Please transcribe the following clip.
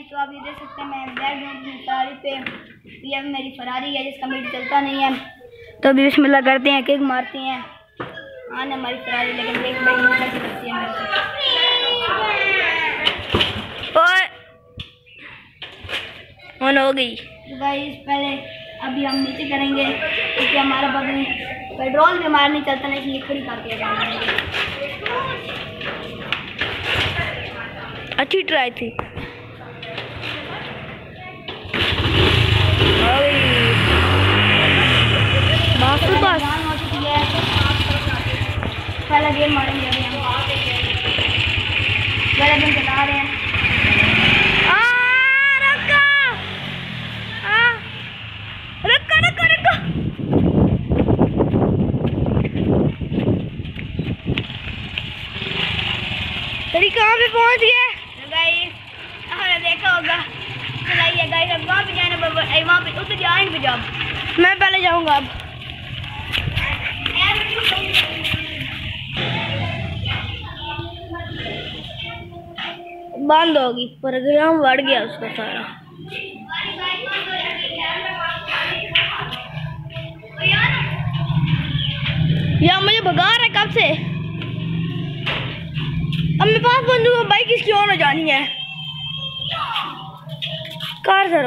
तो आप ये देख सकते हैं मैं बैठ अपनी फरारी पे। ये मेरी फरारी है जिसका मीटर चलता नहीं है। तो अभी बिस्मिल्लाह करते हैं किक मारते हैं। आने हमारी फरारी लेकिन भाई मीटर से लगती है मेरे और ऑन हो गई। तो गाइस पहले अभी हम नीचे करेंगे क्योंकि हमारा बदल पेट्रोल भी हमारा नहीं चलता नहीं इसलिए खड़ी करके अच्छी ट्राई थी बस बस जान हो चुकी है पहला गेम मारेंगे अभी हम। चला रहे हैं। कहाँ पे पहुँच गए देखा होगा। चलाइए गाइस अब वहाँ पे जाना वहाँ पे उधर जाए मैं पहले जाऊँगा अब। बंद होगी प्रोग्राम बढ़ गया उसका सारा। यार मुझे भगा रहा है कब से? अब मेरे पास बंदूक बाइक इसकी और जानी है? Car sir